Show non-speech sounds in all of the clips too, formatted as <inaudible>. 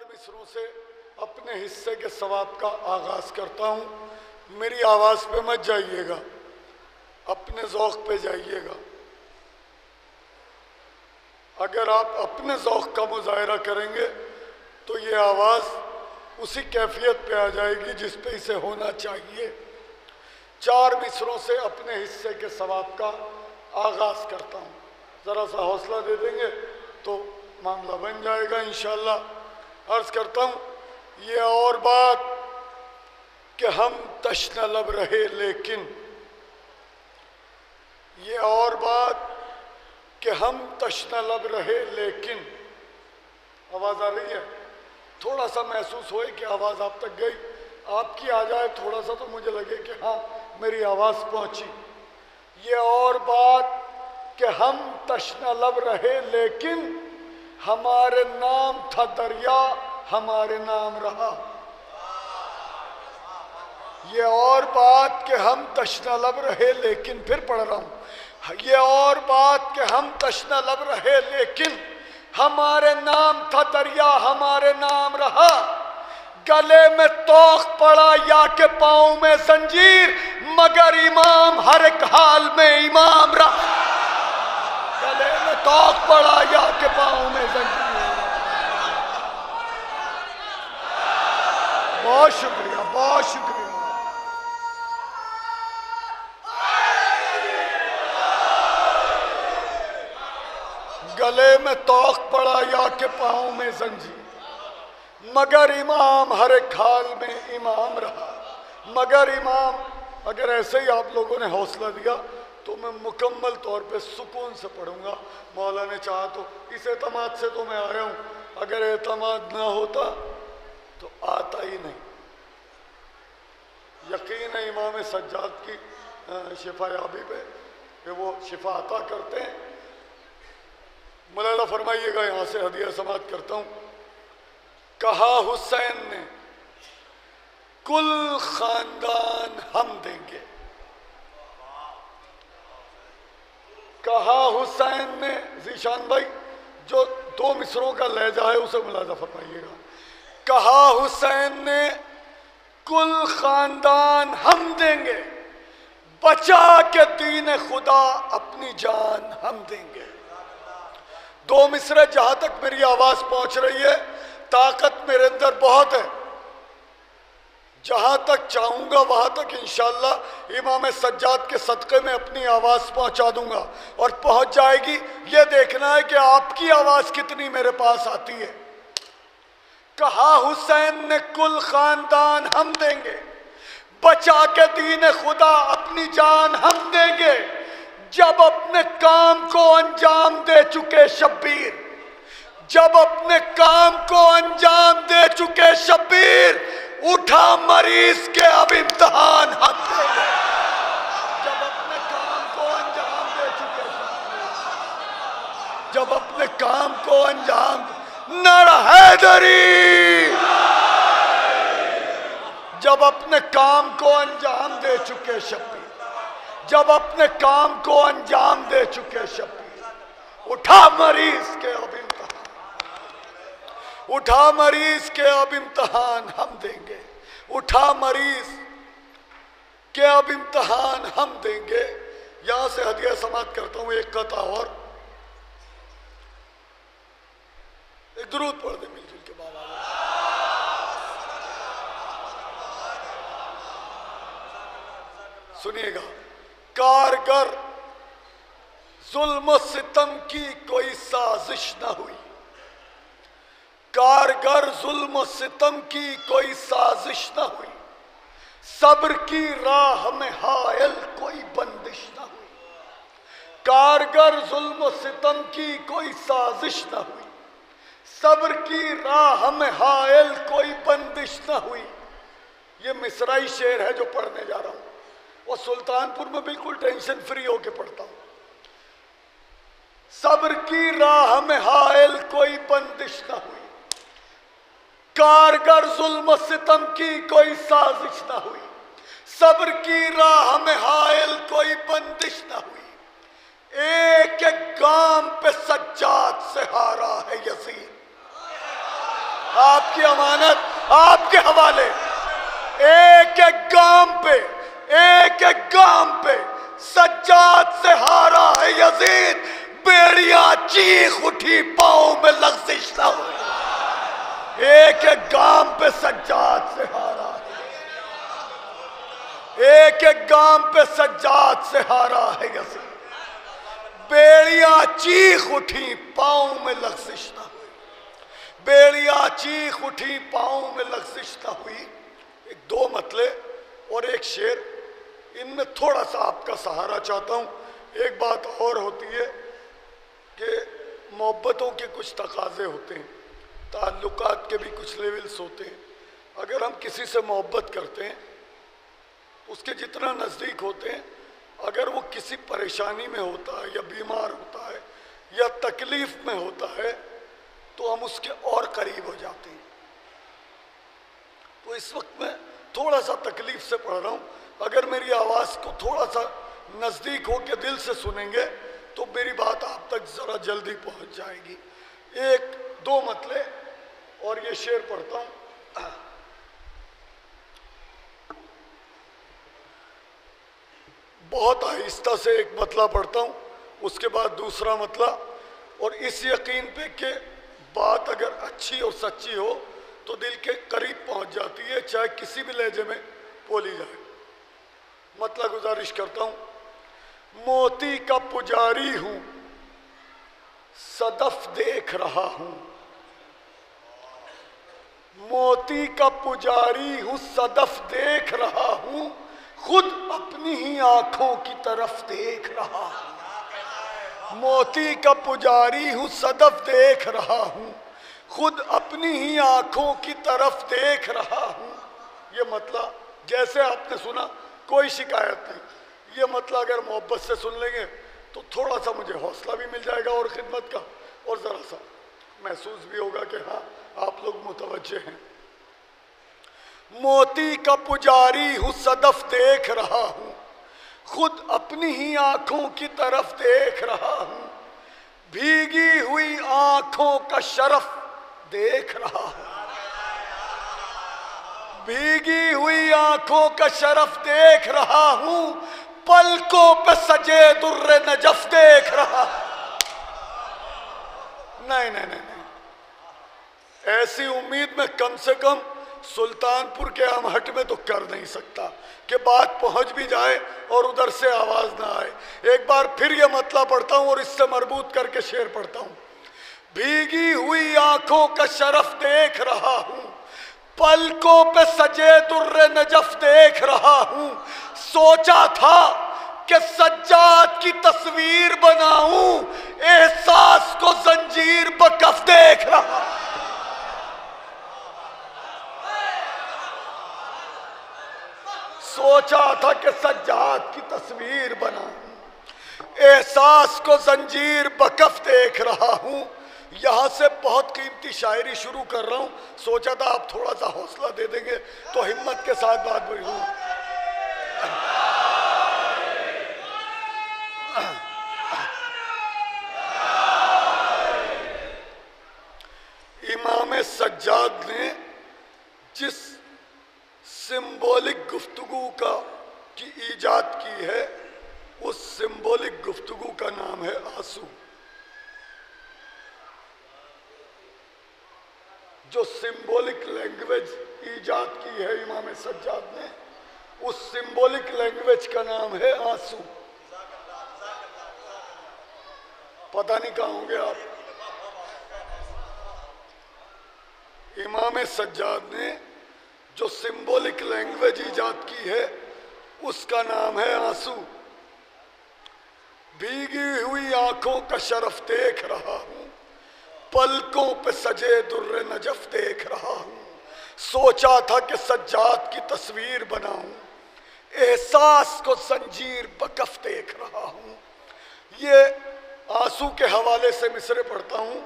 चार मिसरों से अपने हिस्से के सवाब का आगाज़ करता हूँ। मेरी आवाज़ पे मत जाइएगा। अपने जौक पे जाइएगा। अगर आप अपने जौक का मुजाहरा करेंगे तो ये आवाज़ उसी कैफियत पे आ जाएगी जिस पे इसे होना चाहिए। चार मिसरों से अपने हिस्से के सवाब का आगाज़ करता हूँ। जरा सा हौसला दे देंगे तो मामला बन जाएगा इनशाला अर्ज़ करता हूँ, ये और बात कि हम तश्न लब रहे, लेकिन ये और बात कि हम तश्न लब रहे, लेकिन आवाज़ आ रही है। थोड़ा सा महसूस होए कि आवाज़ आप तक गई। आपकी आ जाए, थोड़ा सा तो मुझे लगे कि हाँ मेरी आवाज़ पहुँची। ये और बात कि हम तश्न लब रहे, लेकिन हमारे नाम था दरिया, हमारे नाम रहा। ये और बात के हम तश्न लब रहे, लेकिन फिर पढ़ रहा हूँ। ये और बात के हम तश्न लब रहे, लेकिन हमारे नाम था दरिया, हमारे नाम रहा। गले में तोख पड़ा या के पाँव में जंजीर, मगर इमाम हर एक हाल में इमाम रहा। गले में तोख पड़ा या के पाँव में जंजीर बहुत शुक्रिया बहुत शुक्रिया। गले में तोख पड़ा या के पाँव में जंजीर मगर इमाम हर एक हाल में इमाम रहा। मगर इमाम, अगर ऐसे ही आप लोगों ने हौसला दिया तो मैं मुकम्मल तौर पे सुकून से पढ़ूँगा। मौला ने चाहा तो इस एतमाद से तो मैं आया हूँ। अगर एतमाद ना होता तो आता ही नहीं। यकीन है इमाम सज्जाद की शिफायाबी पे कि वो शिफा अता करते हैं। मौलाना फरमाइएगा, यहाँ से हदिया समात करता हूँ। कहा हुसैन ने, कुल खानदान हम देंगे। कहा हुसैन ने, जीशान भाई, जो दो मिसरों का लहजा है, उसे मुलाजा फरमाइएगा। कहा हुसैन ने, कुल खानदान हम देंगे, बचा के दीन खुदा अपनी जान हम देंगे। दो मिसरे जहाँ तक मेरी आवाज़ पहुँच रही है, ताकत मेरे अंदर बहुत है। जहाँ तक चाहूँगा, वहाँ तक इंशाला इमाम सज्जाद के सदक़े में अपनी आवाज़ पहुँचा दूँगा और पहुँच जाएगी। ये देखना है कि आपकी आवाज़ कितनी मेरे पास आती है। कहा, हुसैन ने कुल खानदान हम देंगे, बचा के दीन खुदा अपनी जान हम देंगे, जब अपने काम को अंजाम दे चुके शब्बीर, जब अपने काम को अंजाम दे चुके शब्बीर उठा मरीज़ के अब इम्तहान जब अपने काम को अंजाम दे चुके जब अपने काम को अंजाम नर हैदरी। जब अपने काम को अंजाम दे चुके शब्बीर जब अपने काम को अंजाम दे चुके शब्बीर उठा मरीज़ के अब उठा मरीज़ के अब इम्तहान हम देंगे। उठा मरीज़ के अब इम्तहान हम देंगे। यहाँ से हदिया समाप्त करता हूँ, एक कथा और। एक दुरूद पढ़ दे मिलजुल के बाबा। सुनिएगा, कारगर जुल्म सितम की कोई साजिश ना हुई। कारगर जुल्म सितम की कोई साजिश न हुई। सब्र की राह में हायल कोई बंदिश न हुई। कारगर जुल्म सितम की कोई साजिश न हुई। सब्र की राह में हायल कोई बंदिश न हुई। ये मिसराई शेर है जो पढ़ने जा रहा हूँ। और सुल्तानपुर में बिल्कुल टेंशन फ्री होके पढ़ता हूँ। सब्र की राह में हायल कोई बंदिश न हुई। कारगर जुल्म सितम की कोई साजिश ना हुई। सब्र की राह में हायल कोई बंदिश ना हुई। एक एक गाँव पे सज्जाद से हारा है यसीन आपकी अमानत, आपके हवाले। एक एक गाँव पे, एक एक गाँव पे सज्जाद से हारा है यजीद। बेड़िया चीख उठी पाओ में लग्जिश ना हुई। एक पे सज्जाद से हारा है यजीद बेड़िया चीख उठी पाओ में लग्जिश न हुई। बेड़िया चीख उठी पाओ में लग्जिश न हुई। एक दो मतले और एक शेर। इनमें थोड़ा सा आपका सहारा चाहता हूँ। एक बात और होती है कि मोहब्बतों के कुछ तकाजे होते हैं, ताल्लुकात के भी कुछ लेवल्स होते हैं। अगर हम किसी से मोहब्बत करते हैं उसके जितना नज़दीक होते हैं, अगर वो किसी परेशानी में होता है या बीमार होता है या तकलीफ़ में होता है तो हम उसके और करीब हो जाते हैं। तो इस वक्त मैं थोड़ा सा तकलीफ़ से पढ़ रहा हूँ। अगर मेरी आवाज़ को थोड़ा सा नज़दीक हो के दिल से सुनेंगे तो मेरी बात आप तक ज़रा जल्दी पहुँच जाएगी। एक, दो मतले, और ये शेर पढ़ता हूँ। बहुत आहिस्ता से एक मतला पढ़ता हूँ, उसके बाद दूसरा मतला। और इस यकीन पे कि बात अगर अच्छी और सच्ची हो तो दिल के करीब पहुँच जाती है, चाहे किसी भी लहजे में बोली जाए। मतला गुजारिश करता हूँ, मोती का पुजारी हूँ, सदफ देख रहा हूँ। मोती का पुजारी हूँ, सदफ देख रहा हूँ। खुद अपनी ही आँखों की तरफ़ देख रहा हूँ। मोती का पुजारी हूँ, सदफ देख रहा हूँ। खुद अपनी ही आँखों की तरफ़ देख रहा हूँ। ये मतलब जैसे आपने सुना, कोई शिकायत नहीं। ये मतलब अगर मोहब्बत से सुन लेंगे तो थोड़ा सा मुझे हौसला भी मिल जाएगा और खिदमत का। और ज़रा सा महसूस भी होगा कि हाँ आप लोग मुतवजे हैं। मोती का पुजारी हूँ सदफ देख रहा हूँ। खुद अपनी ही आँखों की तरफ़ देख रहा हूँ। भीगी हुई आँखों का शरफ देख रहा हूँ। भीगी हुई आँखों का शरफ देख रहा हूँ। पलकों पे सजे दुर्र नजफ देख रहा नहीं नहीं नहीं नहीं। ऐसी उम्मीद में कम से कम सुल्तानपुर के अमहट में तो कर नहीं सकता कि बात पहुँच भी जाए और उधर से आवाज़ ना आए। एक बार फिर ये मतला पढ़ता हूँ और इससे मरबूत करके शेर पढ़ता हूँ। भीगी हुई आँखों का शरफ देख रहा हूँ, पलकों पे सजे दुर्रे नजफ देख रहा हूँ। सोचा था कि सज्जाद की तस्वीर बनाऊँ, एहसास को जंजीर बकफ देख रहा सोचा था कि सज्जाद की तस्वीर बनाऊँ एहसास को जंजीर बकफ देख रहा हूँ। यहाँ से बहुत कीमती शायरी शुरू कर रहा हूँ। सोचा था आप थोड़ा सा हौसला दे देंगे तो हिम्मत के साथ बात बोली हूँ। इमाम सज्जाद ने जिस सिंबॉलिक गुफ्तगु का की ईजाद की है उस सिंबॉलिक गुफ्तगु का नाम है आँसू जो सिंबॉलिक लैंग्वेज ईजाद की है इमाम सज्जाद ने उस सिंबॉलिक लैंग्वेज का नाम है आँसू पता नहीं कहा होंगे आप। इमाम सज्जाद ने जो सिंबॉलिक लैंग्वेज ईजाद की है, उसका नाम है आँसू। भीगी हुई आँखों का शरफ देख रहा हूँ, पलकों पे सजे दुर्रे नजफ देख रहा हूँ। सोचा था कि सज्जाद की तस्वीर बनाऊँ, एहसास को संजीर बकफ देख रहा हूँ। ये आँसू के हवाले से मिसरे पढ़ता हूँ,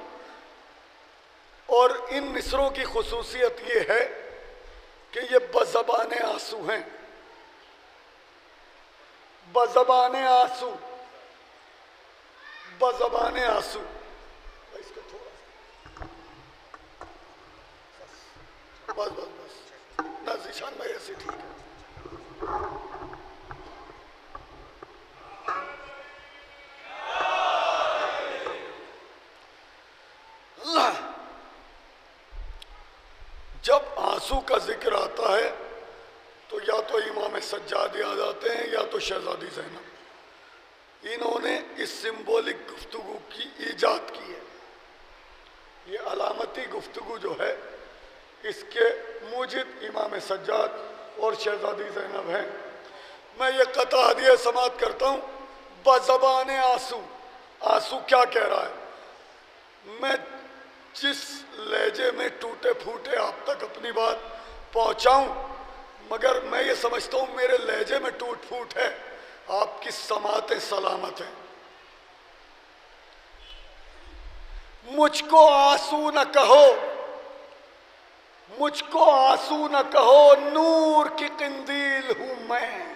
और इन मिसरों की खसूसियत ये है कि ये बजबान आँसू हैं। बजबान आँसू। बजबान आँसू। इसको थोड़ा बस बस बस। नजीशान भाई ऐसे ठीक है। जब आँसू का आता है तो या तो इमाम सज्जाद याद आते हैं, या तो शहजादी जैनब। इन्होंने इस सिंबॉलिक गुफ्तु की, ईजाद की है। ये अलामती गुफ्तु जो है, इसके मुजिद इमाम सज्जाद और शहजादी जैनब हैं। मैं ये कता हदिया समात करता हूँ, बजबान आँसू। आँसू क्या कह रहा है? मैं जिस लहजे में टूटे फूटे आप तक अपनी बात पहुंचाऊं, मगर मैं ये समझता हूँ मेरे लहजे में टूट फूट है। आपकी समातें सलामत हैं। मुझको आँसू न कहो, मुझको आँसू न कहो, नूर की किंदील हूँ मैं।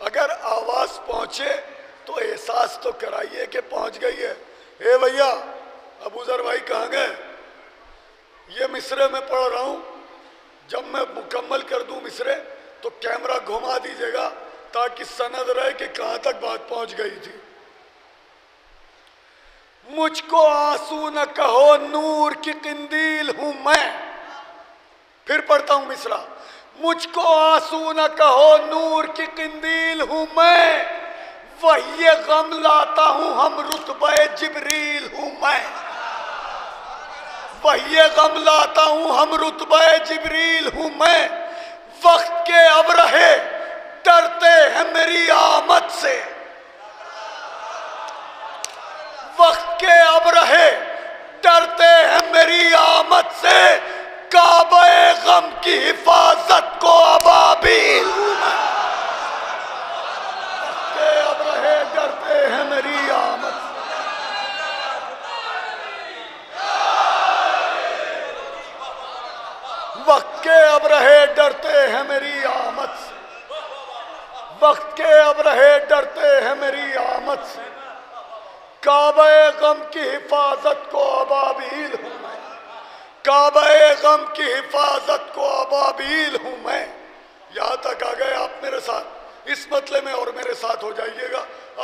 अगर आवाज़ पहुँचे तो एहसास तो कराइए कि पहुँच गई है। ए भैया, अबूजर भाई कहाँ गए? ये मिसरे में पढ़ रहा हूँ। जब मैं मुकम्मल कर दूँ मिसरे तो कैमरा घुमा दीजिएगा ताकि सनद रहे कि कहाँ तक बात पहुँच गई थी। मुझको आँसू न कहो नूर की किंदील हूँ मैं। फिर पढ़ता हूँ मिसरा। मुझको आँसू न कहो नूर की किंदील हूँ मैं। वही गम लाता हूँ हम रुतबे जिबरील हूँ मैं। वही गम लाता हूँ, हम रुतबे जिबरील हूँ मैं। वक्त के अब रहे डरते हैं मेरी आमद से। वक्त के अब रहे डरते हैं मेरी आमद से। काबे गम की हिफाजत को अब अबाबील वक्त के अब रहे डरते हैं मेरी आमद से। वक्त के अब रहे डरते हैं मेरी आमद से। काबे गम की हिफाजत को अबाबील हूँ मैं। काबे गम की हिफाजत को अबाबील हूँ मैं। यहाँ तक आ गए आप मेरे साथ। इस मतले में और मेरे साथ हो जाइएगा।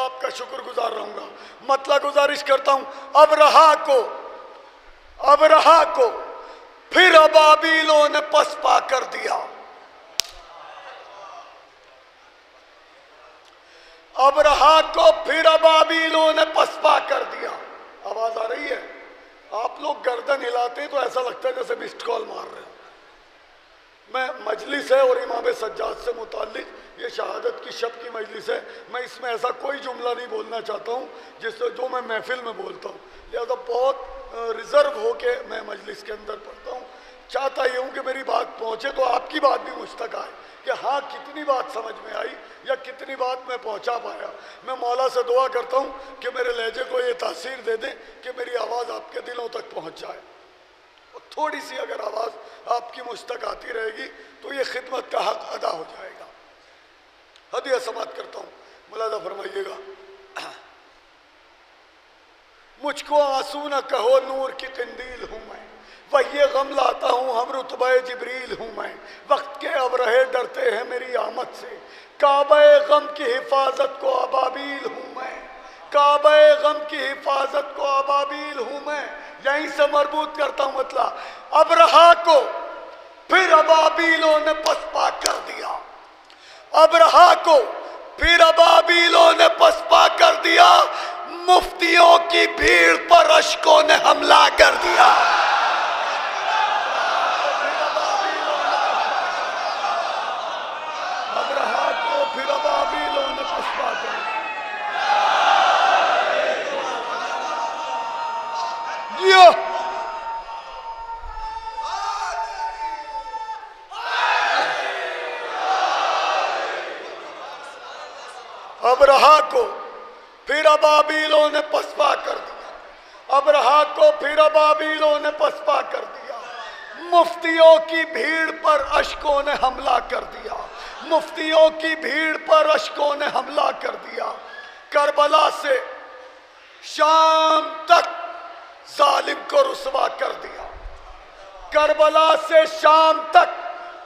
आपका शुक्र गुजार रहूँगा। मतला गुजारिश करता हूँ। अब रहा को, अब रहा को। फिर अबाबीलों ने पसपा कर दिया। अब रहा को फिर अबाबीलों ने पसपा कर दिया। आवाज़ आ रही है? आप लोग गर्दन हिलाते तो ऐसा लगता है जैसे मिस्ड कॉल मार रहे हैं। मैं मजलिस है और इमाम सज्जाद से मुतालिक ये शहादत की शब की मजलिस है। मैं इसमें ऐसा कोई जुमला नहीं बोलना चाहता हूँ, जिससे जो मैं महफिल में बोलता हूँ। लिहाजा बहुत रिज़र्व होके मैं मजलिस के अंदर पढ़ता हूँ। चाहता ये हूँ कि मेरी बात पहुँचे तो आपकी बात भी मुझ तक आए कि हाँ कितनी बात समझ में आई या कितनी बात मैं पहुँचा पाया। मैं मौला से दुआ करता हूँ कि मेरे लहजे को ये तासीर दे दें कि मेरी आवाज़ आपके दिलों तक पहुँच जाए। और थोड़ी सी अगर आवाज़ आपकी मुझ तक आती रहेगी तो ये खिदमत का हक अदा हो जाएगा। हदिया समात करता हूँ। मुलाजा फरमाइएगा, <clears throat> मुझको आँसू न कहो, नूर की कंदील हूँ मैं। वही गम लाता हूँ, हम रुतबे जबरील हूँ मैं। वक्त के अब रहे, डरते हैं मेरी आमद से। काब गम की हिफाजत को अबाबील हूँ मैं। काबे गम की हिफाजत को अबाबील हूँ मैं। यहीं से मरबूत करता हूँ मतलब अब रहा को, फिर अबाबीलों ने पसपा कर दिया। अब रहा को, फिर अबाबीलों ने पसपा कर दिया। मुफ्तियों की भीड़ पर अशकों ने हमला कर दिया। अब रहा को फिर अबाबीलों ने पसपा कर दिया। अब रहा को फिर अबाबीलों ने पसपा कर दिया। मुफ्तियों की भीड़ पर अशकों ने हमला कर दिया। मुफ्तियों की भीड़ पर अशकों ने हमला कर दिया। करबला से शाम तक जालिम को रुसवा कर दिया। करबला से शाम तक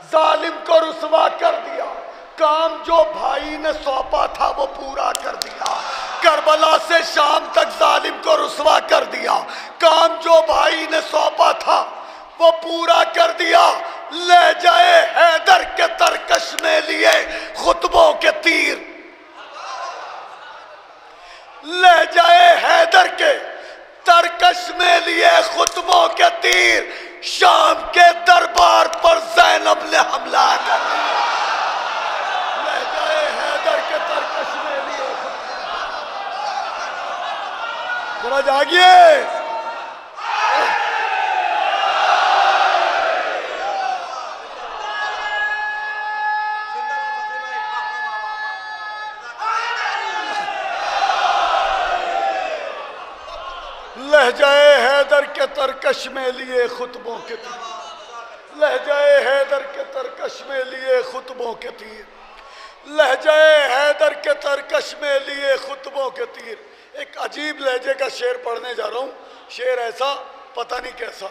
जालिम को रुसवा कर दिया। काम जो भाई ने सौंपा था, वो पूरा कर दिया। करबला से शाम तक जालिम को रुसवा कर दिया। काम जो भाई ने सौंपा था, वो पूरा कर दिया। ले जाए हैदर के तरकश में लिए खुतबों के तीर। ले जाए हैदर के तरकश में लिए खुतबों के तीर। शाम के दरबार पर जैनब ने हमला कर ले जाए हैदर के तरकश में लिए जरा जागिए। लहजाए हैदर के तरकश में लिए खुतबों के तीर। लहजाए हैदर के तरकश में लिए खुतबों के तीर। लहजाए हैदर के तरकश में लिए खुतबों के तीर। एक अजीब लहजे का शेर पढ़ने जा रहा हूँ। शेर ऐसा, पता नहीं कैसा।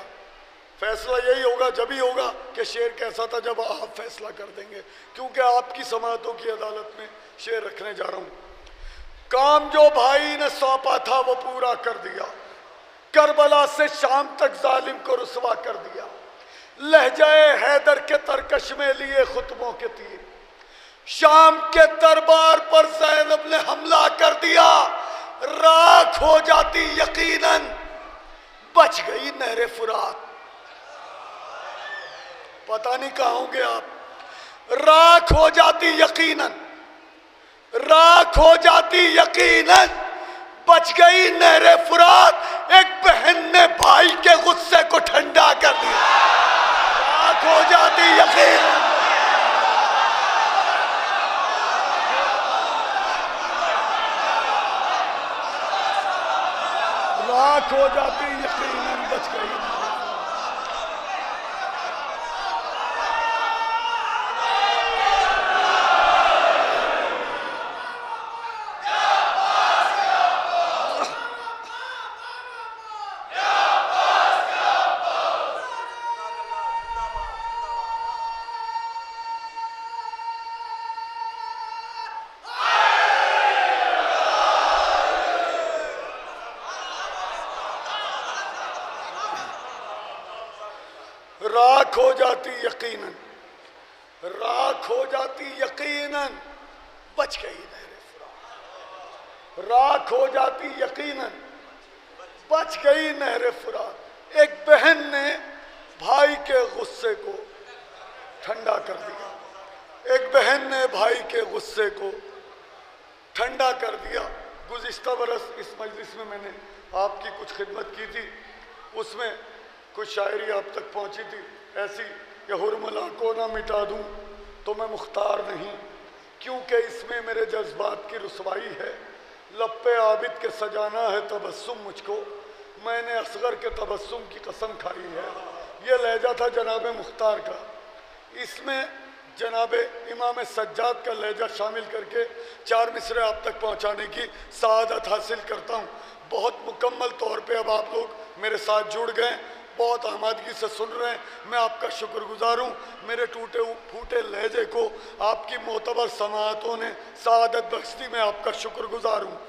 फैसला यही होगा, जब ही होगा, कि शेर कैसा था जब आप फैसला कर देंगे। क्योंकि आपकी समातों की अदालत में शेर रखने जा रहा हूँ। काम जो भाई ने सौंपा था, वो पूरा कर दिया। करबला से शाम तक जालिम को रुसवा कर दिया। लहजाए हैदर के तरकश में लिए खुतबों के तीर। शाम के दरबार पर जैनब ने हमला कर दिया। राख हो जाती यकीनन। बच गई नहरे फुरात। पता नहीं कहा होंगे आप। राख हो जाती यकीनन। राख हो जाती यकीनन। बच गई नहरे फुरात। एक बहन ने भाई के गुस्से को ठंडा कर दिया। राख हो जाती यकीन राख हो जाती यकीन बच गई। राख हो जाती यकीनन। राख हो जाती यकीनन। बच गई नहरे राख हो जाती यकीनन। बच गई नहरे फुरात एक बहन ने भाई के गुस्से को ठंडा कर दिया। एक बहन ने भाई के गुस्से को ठंडा कर दिया। गुज्तर बरस इस मजलिस में मैंने आपकी कुछ खिदमत की थी। उसमें कुछ शायरी आप तक पहुँची थी? ऐसी कि हुरमला को ना मिटा दूँ तो मैं मुख्तार नहीं। क्योंकि इसमें मेरे जज्बात की रसवाई है। लप्पे आबिद के सजाना है तबस्सुम मुझको। मैंने असगर के तबस्सुम की कसम खाई है। ये लहजा था जनाब मुख्तार का। इसमें जनाब इमाम सज्जाद का लहजा शामिल करके चार मिसरे आप तक पहुँचाने की सआदत हासिल करता हूँ। बहुत मुकम्मल तौर पे अब आप लोग मेरे साथ जुड़ गए। बहुत आमादगी से सुन रहे हैं। मैं आपका शुक्रगुजार हूँ। मेरे टूटे फूटे लहजे को आपकी मोतबर समातों ने सदत बख्शी में आपका शुक्रगुजार हूँ।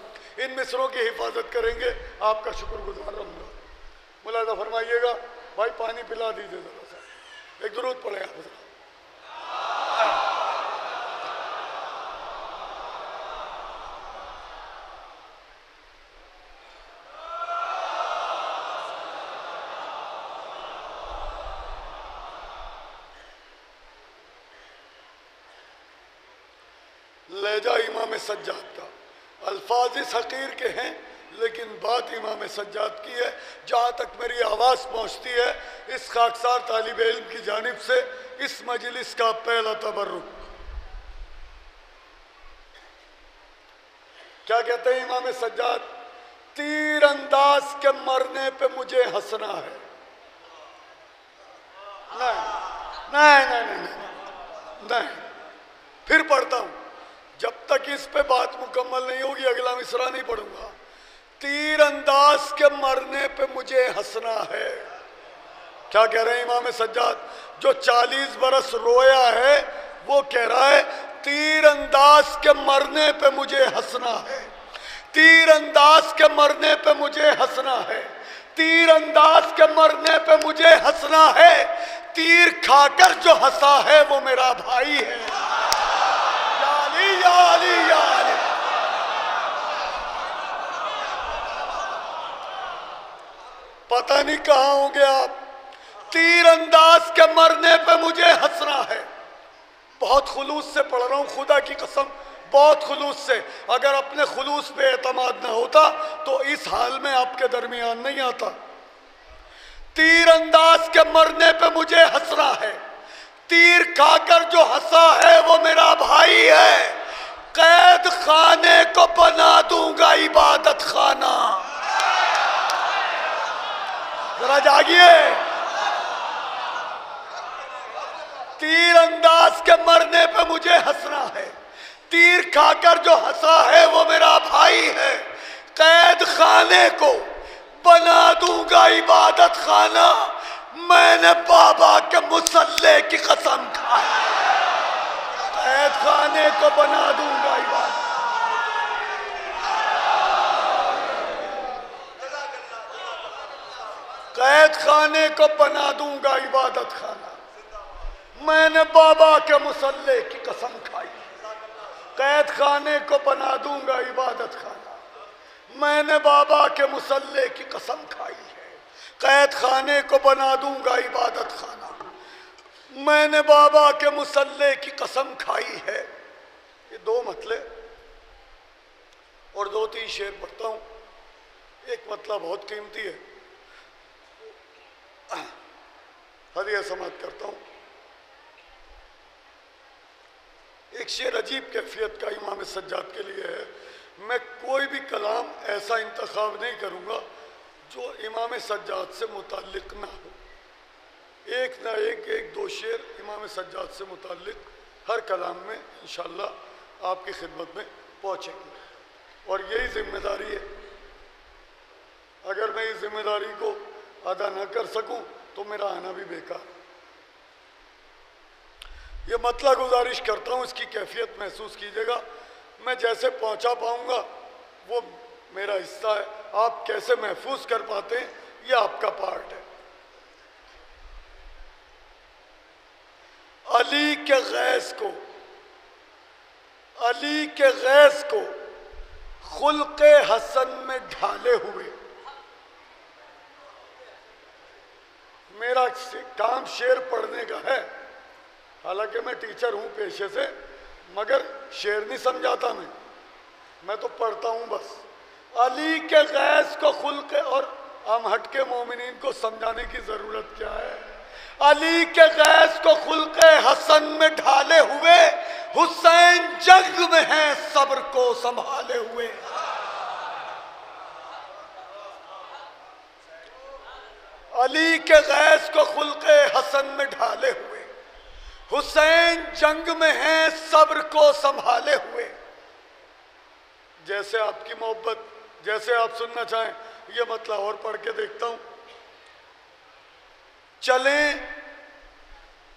इन मिसरों की हिफाजत करेंगे। आपका शुक्रगुजार रहूँगा मुलाजा फरमाइएगा, भाई पानी पिला दीजिए ज़रा सा। एक ज़रूरत पड़ेगा लहजा इमाम सज्जाद का अल्फाज इस हकीर के हैं लेकिन बात इमाम सज्जाद की है जहाँ तक मेरी आवाज़ पहुँचती है इस खाकसार तालब इल्म की जानब से इस मजलिस का पहला तबर्रुक। क्या कहते हैं इमाम सज्जाद? तीर अंदाज के मरने पे मुझे हंसना है। नहीं नहीं नहीं नहीं, नहीं, नहीं। फिर पढ़ता हूँ। जब तक इस पे बात मुकम्मल नहीं होगी अगला मिसरा नहीं पढ़ूँगा। तीर अंदाज के मरने पे मुझे हंसना है। क्या कह रहे हैं इमाम सज्जाद? जो चालीस बरस रोया है, वो कह रहा है तीर अंदाज के मरने पे मुझे हंसना है। तीर अंदाज के मरने पे मुझे हंसना है। तीर अंदाज के मरने पे मुझे हंसना है। तीर खाकर जो हंसा है, वो मेरा भाई है। याली याली याली। पता नहीं कहा होंगे आप। तीर अंदाज के मरने पे मुझे हंसना है। बहुत खुलूस से पढ़ रहा हूँ, खुदा की कसम, बहुत खुलूस से। अगर अपने खुलूस पे एतमाद न होता तो इस हाल में आपके दरमियान नहीं आता। तीर अंदाज के मरने पे मुझे हंसना है। तीर खाकर जो हंसा है, वो मेरा भाई है। कैद खाने को बना दूँगा इबादत खाना जरा जागिए तीर अंदाज के मरने पे मुझे हंसना है। तीर खाकर जो हंसा है, वो मेरा भाई है। कैद खाने को बना दूँगा इबादत खाना। मैंने बाबा के मुसल्ले की कसम खाई। कैद खाने को बना दूँगा इबादत। कैद खाने को बना दूँगा इबादत खाना। मैंने बाबा के मुसल्ले की कसम खाई। कैद खाने को बना दूँगा इबादत खाना। मैंने बाबा के मुसल्ले की कसम खाई है। कैद खाने को बना दूँगा इबादत खाना। मैंने बाबा के मुसल्ले की कसम खाई है। ये दो मतले। और दो तीन शेर पढ़ता हूँ। एक मतलब बहुत कीमती है। <coughs> हदिया समाप्त करता हूँ। एक शेर अजीब कैफियत का इमाम सज्जाद के लिए है। मैं कोई भी कलाम ऐसा इंतखब नहीं करूँगा जो इमाम सज्जाद से मुतलक ना हो। एक ना एक एक दो शेर इमाम सज्जाद से मुतलक हर कलाम में इन आपकी खिदमत में पहुँचेंगे। और यही ज़िम्मेदारी है। अगर मैं इस ज़िम्मेदारी को अदा ना कर सकूँ तो मेरा आना भी बेकार। ये मतलब गुजारिश करता हूँ, इसकी कैफियत महसूस कीजिएगा। मैं जैसे पहुँचा पाऊँगा, वो मेरा हिस्सा है। आप कैसे महफूज कर पाते हैं, ये आपका पार्ट है। अली के गैस को, अली के गैस को खुल के हसन में ढाले हुए। मेरा काम शेर पढ़ने का है। हालाँकि मैं टीचर हूँ पेशे से, मगर शेर नहीं समझाता मैं। मैं तो पढ़ता हूँ बस। अली के गैस को खुल के और हम हटके मोमिन को समझाने की ज़रूरत क्या है? अली के गैस को खुल के हसन में ढाले हुए, हुसैन जंग में है सब्र को संभाले हुए। अली के गैस को खुल के हसन में ढाले हुए। हुसैन जंग में हैं, सब्र को संभाले हुए। जैसे आपकी मोहब्बत, जैसे आप सुनना चाहें, ये मतलब और पढ़ के देखता हूँ। चले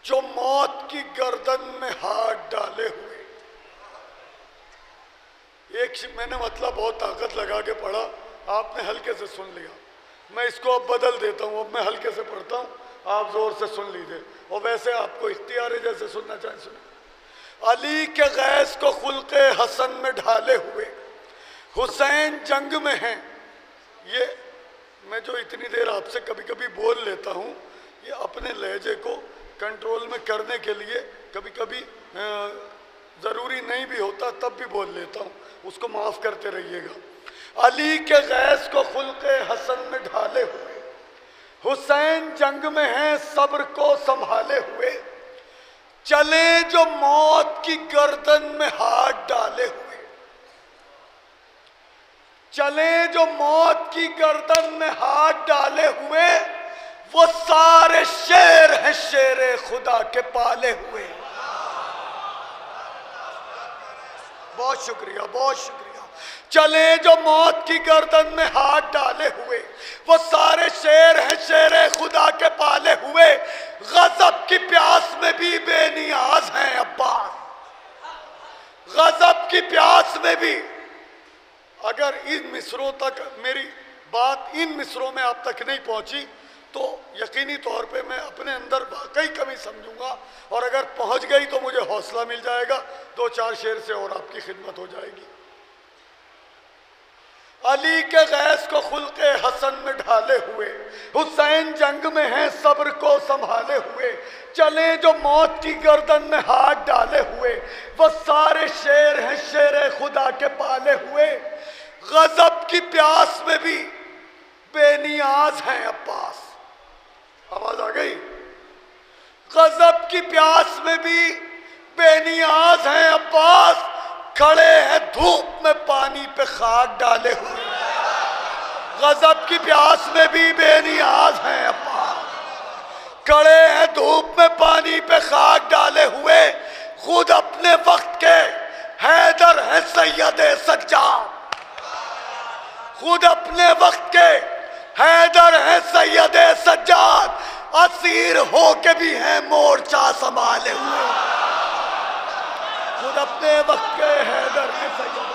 जो मौत की गर्दन में हाथ डाले हुए। एक मैंने मतलब बहुत ताकत लगा के पढ़ा, आपने हल्के से सुन लिया। मैं इसको अब बदल देता हूँ, अब मैं हल्के से पढ़ता हूँ। आप ज़ोर से सुन लीजिए। और वैसे आपको इख्तियार जैसे सुनना चाहें सुन अली के गैस को खुल के हसन में ढाले हुए। हुसैन जंग में हैं। ये मैं जो इतनी देर आपसे कभी कभी बोल लेता हूँ, ये अपने लहजे को कंट्रोल में करने के लिए कभी कभी ज़रूरी नहीं भी होता, तब भी बोल लेता हूँ। उसको माफ़ करते रहिएगा। अली के गैस को खुल के हसन में ढाले हुए। हुसैन जंग में हैं, सब्र को संभाले हुए। चले जो मौत की गर्दन में हाथ डाले हुए। चले जो मौत की गर्दन में हाथ डाले हुए, वो सारे शेर हैं, शेर खुदा के पाले हुए। बहुत शुक्रिया बहुत शुक्रिया। चले जो मौत की गर्दन में हाथ डाले हुए। वो सारे शेर हैं, शेर खुदा के पाले हुए। गजब की प्यास में भी बेनियाज हैं, अब्बास। गजब की प्यास में भी। अगर इन मिसरों तक मेरी बात इन मिसरों में आप तक नहीं पहुँची तो यकीनी तौर पे मैं अपने अंदर वाकई कमी समझूँगा। और अगर पहुँच गई तो मुझे हौसला मिल जाएगा। दो चार शेर से और आपकी खिदमत हो जाएगी। अली के गैस को खुल के हसन में ढाले हुए, हुसैन जंग में है, सब्र को संभाले हुए, चले जो मौत की गर्दन में हाथ डाले हुए वो सारे शेर हैं, शेर खुदा के पाले हुए। गजब की प्यास में भी बेनियाज हैं अब्बास। आवाज़ आ गई? गजब की प्यास में भी बेनियाज हैं अब्बास। खड़े हैं, धूप में पानी पे खाक डाले हुए। गजब की प्यास में भी बेनियाज हैं अब्बास खड़े हैं, धूप में पानी पे खाक डाले हुए। खुद अपने वक्त के हैदर है सैयद सज्जाद। खुद अपने वक्त के हैदर है सैयद सज्जाद। असीर हो के भी हैं मोर्चा संभाले हुए। खुद अपने वक्त के हैदर है सैयद।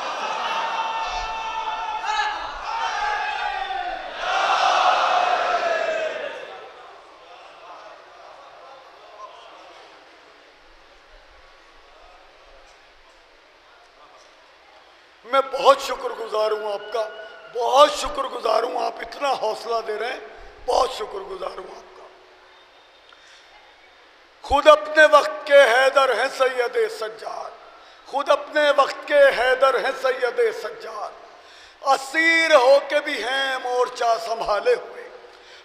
मैं बहुत शुक्रगुजार हूँ आपका, बहुत शुक्रगुजार हूँ आप इतना हौसला दे रहे हैं, बहुत शुक्रगुजार हूँ आपका। खुद अपने वक्त के हैदर हैं सैयद सज्जाद। खुद अपने वक्त के हैदर हैं सैयद सज्जाद। असीर हो के भी हैं मोर्चा संभाले हुए।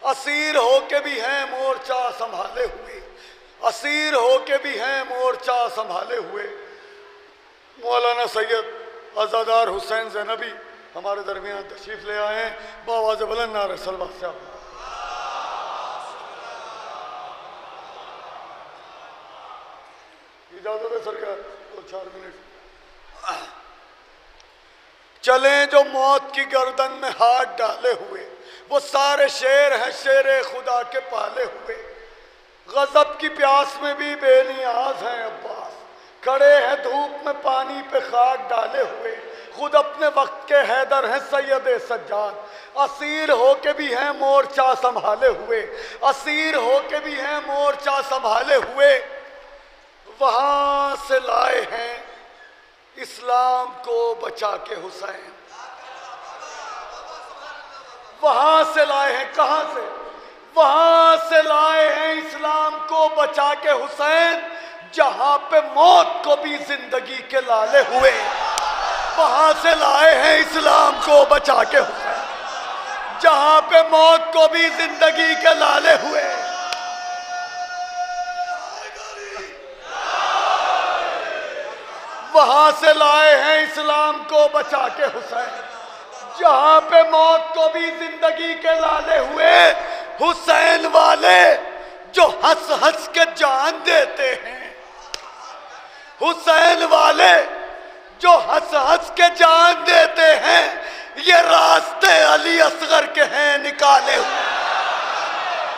असीर हो के भी हैं मोर्चा संभाले हुए। असीर हो के भी हैं मोर्चा संभाले हुए। मौलाना सैयद आज़ादार हुसैन जैनबी हमारे दरमियान तशरीफ़ ले आए हैं। बाबाज बुलंद नार सलवा साहब इजाज़त है सरकार दो चार मिनट। चले जो मौत की गर्दन में हाथ डाले हुए, वो सारे शेर हैं, शेर खुदा के पाले हुए। गजब की प्यास में भी बेनियाज हैं, अब्बास। खड़े हैं धूप में पानी पे खाक डाले हुए। खुद अपने वक्त के हैदर हैं, सैयद सज्जाद। असीर होके भी हैं, मोर्चा संभाले हुए। असीर होके भी हैं, मोर्चा संभाले हुए। वहाँ से लाए हैं इस्लाम को बचा के हुसैन। वहाँ से लाए हैं, कहाँ से? वहाँ से लाए हैं इस्लाम को बचा के हुसैन, जहाँ पे मौत को भी ज़िंदगी के लाले हुए। वहाँ से लाए हैं इस्लाम को बचा के हुसैन, जहाँ पे मौत को भी ज़िंदगी के लाले को बचा के हुसैन। जहाँ पे मौत को भी ज़िंदगी के लाले हुए हुसैन वाले जो हंस हंस के जान देते हैं। हुसैन वाले जो हंस हंस के जान देते हैं, ये रास्ते अली असगर के हैं निकाले हुए।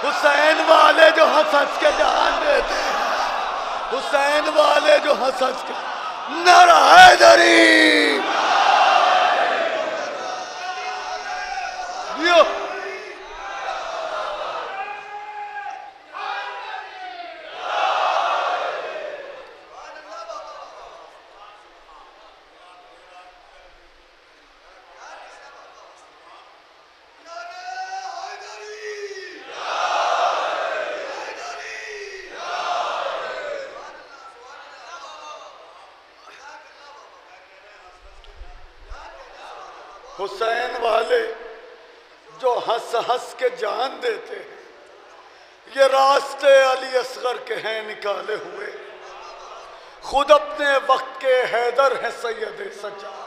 हुसैन वाले जो हंस हंस के जान देते हैं। हुसैन वाले जो हंस हंस के यो हुसैन वाले जो हंस हंस के जान देते हैं, ये रास्ते अली असगर के हैं निकाले हुए। खुद अपने वक्त के हैदर हैं सैयद सज्जाद।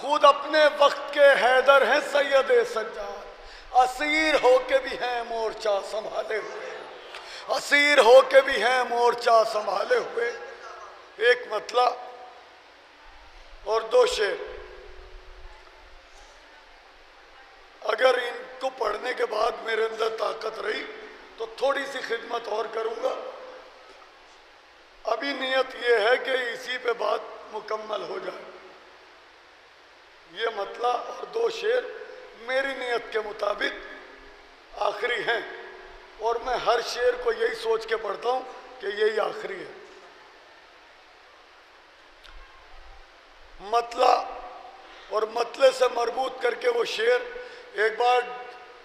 खुद अपने वक्त के हैदर हैं सैयद सज्जाद। असीर होके भी हैं मोर्चा संभाले हुए। असीर होके भी हैं मोर्चा संभाले हुए। एक मतला और दो शेर। अगर इनको पढ़ने के बाद मेरे अंदर ताकत रही तो थोड़ी सी खिदमत और करूँगा। अभी नियत ये है कि इसी पे बात मुकम्मल हो जाए। ये मतला और दो शेर मेरी नियत के मुताबिक आखिरी हैं। और मैं हर शेर को यही सोच के पढ़ता हूँ कि यही आखिरी है। मतला और मतले से मरबूत करके वो शेर एक बार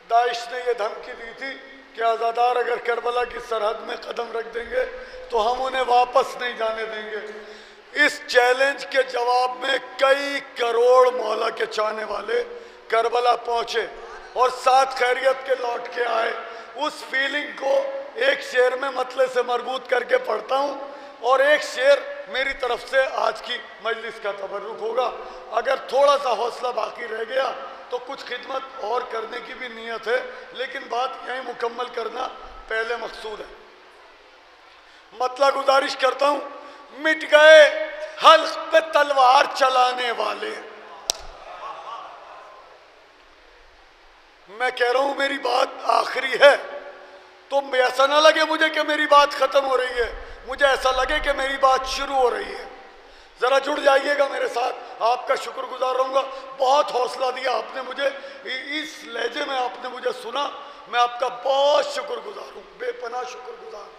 दाइश ने यह धमकी दी थी कि आज़ादार अगर करबला की सरहद में कदम रख देंगे तो हम उन्हें वापस नहीं जाने देंगे। इस चैलेंज के जवाब में कई करोड़ मौला के चाहने वाले करबला पहुँचे और साथ खैरियत के लौट के आए। उस फीलिंग को एक शेर में मतले से मरबूत करके पढ़ता हूँ और एक शेर मेरी तरफ़ से आज की मजलिस का तबरुक होगा। अगर थोड़ा सा हौसला बाकी रह गया तो कुछ खिदमत और करने की भी नीयत है, लेकिन बात यही मुकम्मल करना पहले मकसूद है। मतला गुजारिश करता हूँ, मिट गए हल्क पे तलवार चलाने वाले। मैं कह रहा हूँ, मेरी बात आखिरी है। तो ऐसा ना लगे मुझे कि मेरी बात खत्म हो रही है। मुझे ऐसा लगे कि मेरी बात शुरू हो रही है। ज़रा जुड़ जाइएगा मेरे साथ। आपका शुक्रगुजार रहूँगा। बहुत हौसला दिया आपने मुझे। इस लहजे में आपने मुझे सुना। मैं आपका बहुत शुक्रगुजार हूँ। बेपना शुक्रगुजार।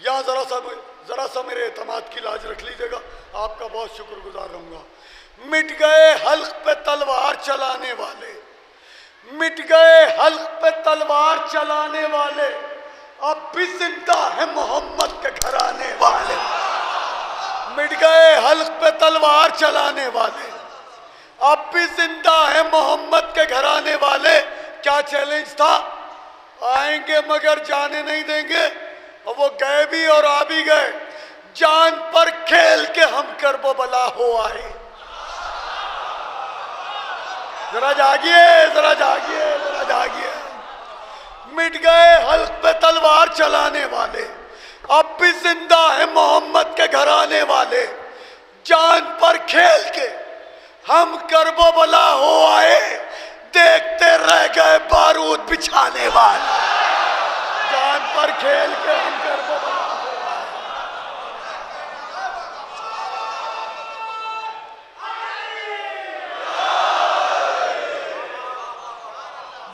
यहाँ ज़रा सा ज़रा सा मेरे अतमाद की लाज रख लीजिएगा। आपका बहुत शुक्रगुजार रहूँगा। मिट गए हल्क पे तलवार चलाने वाले। मिट गए हल्क पे तलवार चलाने वाले। अब भी ज़िंदा है मोहम्मद के घर आने वाले। मिट गए हल्क पे तलवार चलाने वाले। अब भी ज़िंदा है मोहम्मद के घर आने वाले। क्या चैलेंज था? आएँगे मगर जाने नहीं देंगे। और वो गए भी और आ भी गए। जान पर खेल के हम करबो बला हो आए। जरा जागिए जरा जागिए जरा जागिए। मिट गए हल्क पे तलवार चलाने वाले। अब भी ज़िंदा है मोहम्मद के घर आने वाले। जान पर खेल के हम करबो बला हो आए, देखते रह गए बारूद बिछाने वाले। जान पर खेल के हम करबो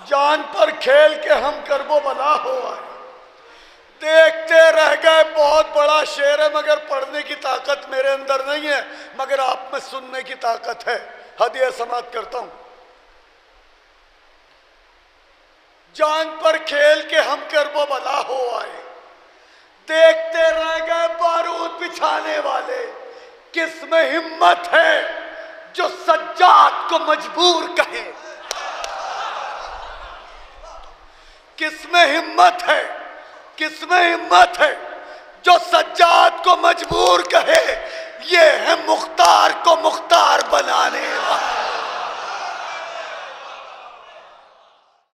जान पर खेल के हम करबो बला हो आए। देखते रह गए, बहुत बड़ा शेर है, मगर पढ़ने की ताकत मेरे अंदर नहीं है, मगर आप में सुनने की ताकत है। हदिया समाप्त करता हूँ। जान पर खेल के हम करबो बला हो आए। देखते रह गए बारूद बिछाने वाले। किसमें हिम्मत है जो सज्जाद को मजबूर कहे? किसमें हिम्मत है किसमें हिम्मत है जो सज्जाद को मजबूर कहे, ये है मुख्तार को मुख्तार बनाने वाला।